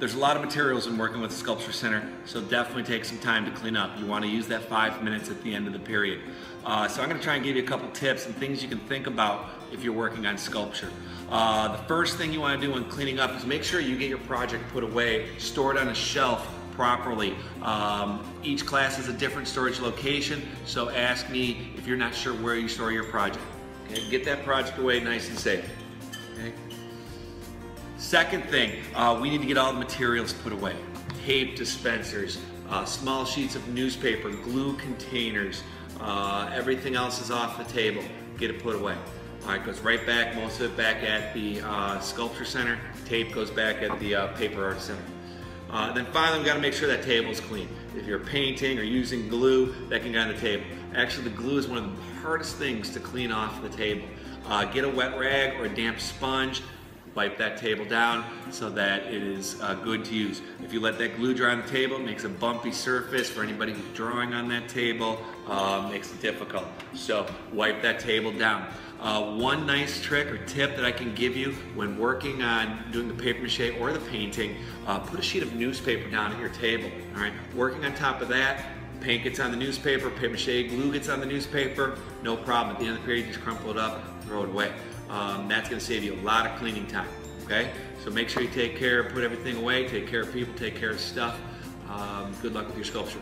There's a lot of materials in working with the Sculpture Center, so definitely take some time to clean up. You want to use that five minutes at the end of the period. Uh, so I'm going to try and give you a couple tips and things you can think about if you're working on sculpture. Uh, the first thing you want to do when cleaning up is make sure you get your project put away, stored on a shelf properly. Um, each class has a different storage location, so ask me if you're not sure where you store your project. Okay, get that project away nice and safe. Okay. Second thing, uh, we need to get all the materials put away. Tape dispensers, uh, small sheets of newspaper, glue containers, uh, everything else is off the table. Get it put away. All right, goes right back, most of it back at the uh, Sculpture Center. Tape goes back at the uh, Paper Art Center. Uh, then finally, we've got to make sure that table is clean. If you're painting or using glue, that can go on the table. Actually, the glue is one of the hardest things to clean off the table. Uh, get a wet rag or a damp sponge, wipe that table down so that it is uh, good to use. If you let that glue dry on the table, it makes a bumpy surface for anybody who's drawing on that table, uh, makes it difficult. So wipe that table down. Uh, one nice trick or tip that I can give you when working on doing the paper mache or the painting, uh, put a sheet of newspaper down at your table, all right? Working on top of that, paint gets on the newspaper, paper mache glue gets on the newspaper, no problem. At the end of the period, just crumple it up, throw it away. Um, that's gonna save you a lot of cleaning time, okay? So make sure you take care, put everything away, take care of people, take care of stuff. Um, good luck with your sculpture.